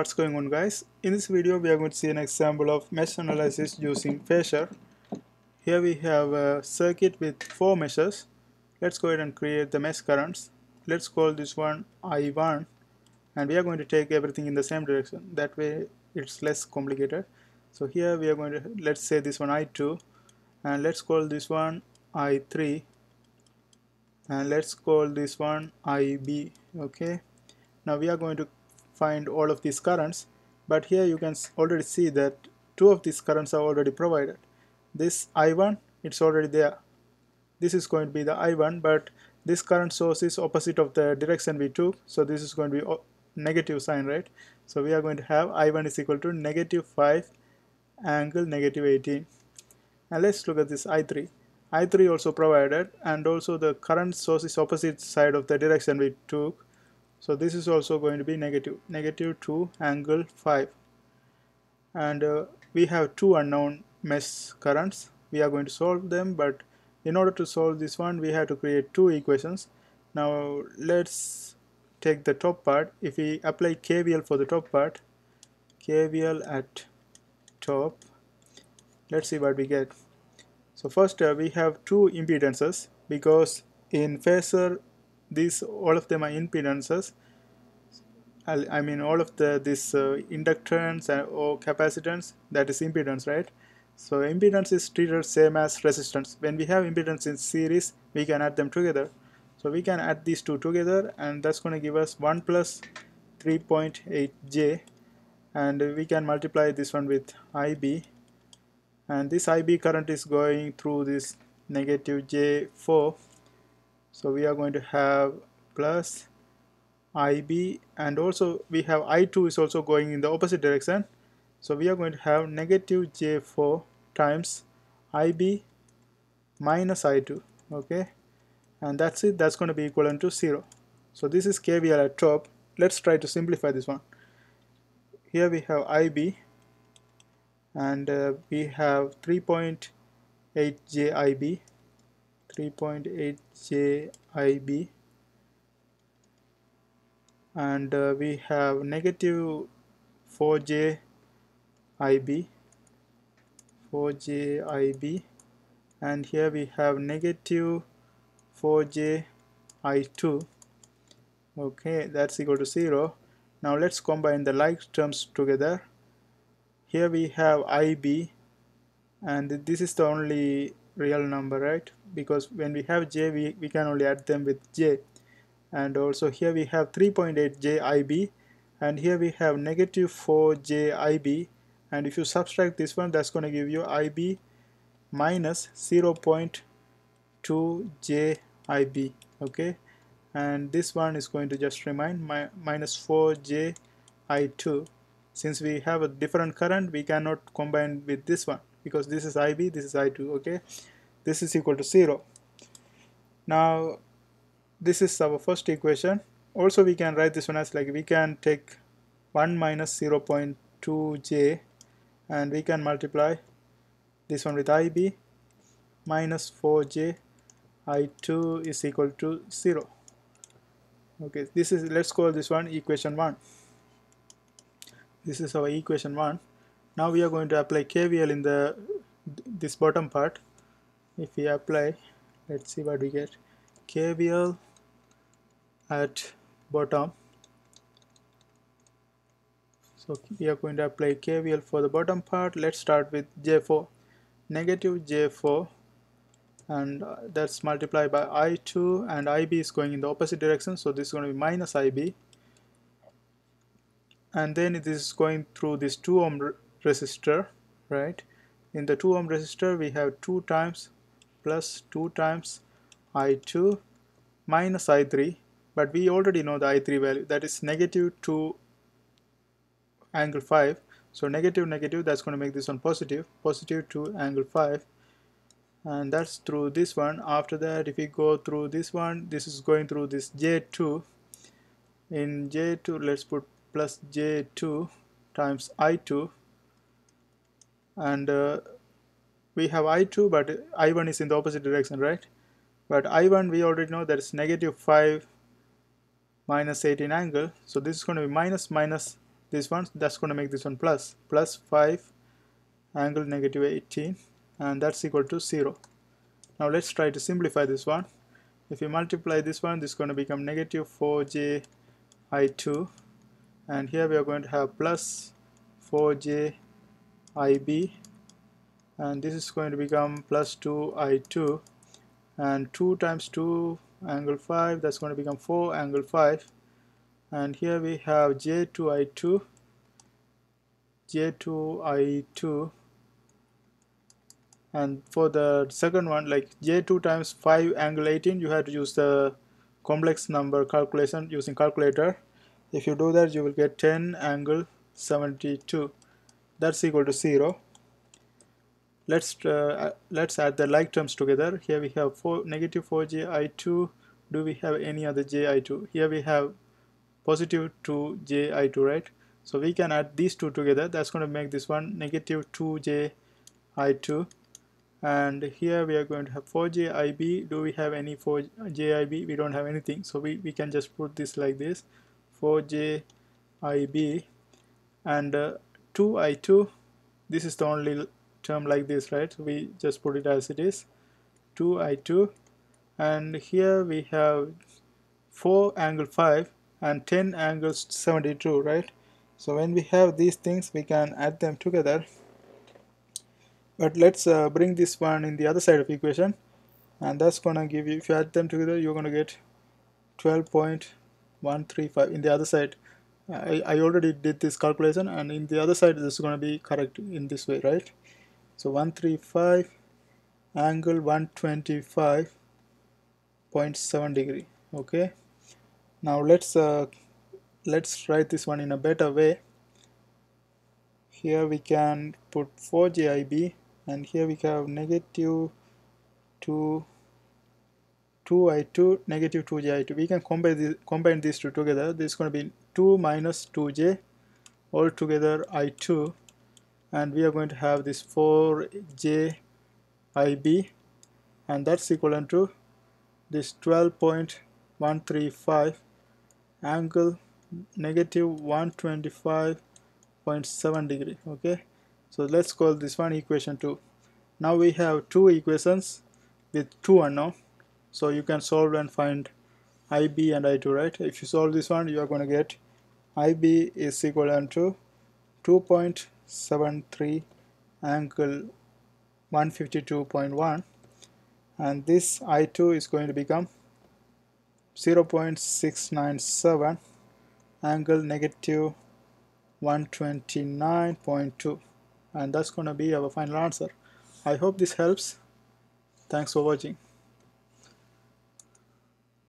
what's going on guys? In this video we are going to see an example of mesh analysis using Phasor here we have a circuit with four meshes. Let's go ahead and create the mesh currents. Let's call this one I1 and we are going to take everything in the same direction. That way it's less complicated. So here we are going to let's say this one I2 and let's call this one I3 and let's call this one IB okay? Now we are going to find all of these currents but here you can already see that two of these currents are already provided. This I1 it's already there. This is going to be the I1 but this current source is opposite of the direction we took so this is going to be negative sign right? So we are going to have I1 is equal to negative 5 angle negative 18 and let's look at this I3 I3 also provided and also the current source is opposite side of the direction we took so this is also going to be negative negative 2 angle 5 and uh, we have two unknown mesh currents. We are going to solve them but in order to solve this one we have to create two equations. Now let's take the top part. If we apply KVL for the top part KVL at top let's see what we get. So first uh, we have two impedances because in Phasor these all of them are impedances. I mean all of the this uh, inductance or capacitance that is impedance right? So impedance is treated same as resistance. When we have impedance in series we can add them together. So we can add these two together and that's going to give us 1 plus 3.8j and we can multiply this one with IB and this IB current is going through this negative J4 so we are going to have plus IB and also we have I2 is also going in the opposite direction. So we are going to have negative J4 times IB minus I2 okay? And that's it. That's going to be equivalent to 0 so this is KVL at top. Let's try to simplify this one. Here we have IB and uh, we have 3.8 JIB 3.8 JIB and uh, we have negative 4j IB 4j IB and here we have negative 4j I2 okay that's equal to 0 now let's combine the like terms together. Here we have IB and this is the only real number right? Because when we have j we, we can only add them with j. And also here we have 3.8 JIB and here we have negative 4 JIB and if you subtract this one that's going to give you IB minus 0.2 JIB okay? And this one is going to just remain mi minus 4 JI2 since we have a different current we cannot combine with this one because this is IB this is I2 okay? This is equal to 0 now this is our first equation. Also we can write this one as like we can take 1 minus 0.2j and we can multiply this one with IB minus 4j I2 is equal to 0 okay this is let's call this one equation 1 this is our equation 1 now we are going to apply KVL in the this bottom part. If we apply let's see what we get. KVL at bottom. So we are going to apply KVL for the bottom part. Let's start with J4 negative J4 and uh, that's multiplied by I2 and IB is going in the opposite direction. So this is going to be minus IB and then this is going through this 2 ohm resistor right? In the 2 ohm resistor we have 2 times plus 2 times I2 minus I3 but we already know the I3 value. That is negative 2 angle 5 so negative negative that's going to make this one positive positive 2 angle 5 and that's through this one. After that if we go through this one this is going through this J2 in J2 let's put plus J2 times I2 and uh, we have I2 but I1 is in the opposite direction right? But I1 we already know that is negative 5 minus 18 angle. So this is going to be minus minus this one. That's going to make this one plus. Plus 5 angle negative 18 and that's equal to 0 now let's try to simplify this one. If you multiply this one this is going to become negative 4j i2 and here we are going to have plus 4j ib and this is going to become plus 2 i2 and 2 times 2 angle 5 that's going to become 4 angle 5 and here we have j2i2 j2i2 and for the second one like j2 times 5 angle 18 you have to use the complex number calculation using calculator. If you do that you will get 10 angle 72 that's equal to 0 let's uh, let's add the like terms together. Here we have 4 negative 4j i2 do we have any other j i2 here we have positive 2 j i2 right? So we can add these two together. That's going to make this one negative 2 j i2 and here we are going to have 4JIB do we have any 4JIB we don't have anything. So we, we can just put this like this. 4JIB and uh, 2I2 this is the only term like this right? We just put it as it is. 2I2 and here we have 4 angle 5 and 10 angles 72 right? So when we have these things we can add them together. But let's uh, bring this one in the other side of equation. And that's gonna give you if you add them together you're gonna get 12.135 in the other side I, I already did this calculation and in the other side this is going to be correct in this way right? So 135 angle 125.7 degree okay? Now let's uh, let's write this one in a better way. Here we can put 4 JIB and here we have negative 2 2i2 negative 2j2 we can combine this, combine these two together. This is going to be 2 minus 2j all together i2 and we are going to have this 4j ib and that's equivalent to this 12.135 angle negative 125.7 degree okay? So let's call this one equation 2 now we have two equations with two unknown so you can solve and find IB and I2 right? If you solve this one you are going to get IB is equivalent to 2.73 angle 152.1 and this I2 is going to become 0.697 angle negative 129.2 and that's going to be our final answer. I hope this helps. Thanks for watching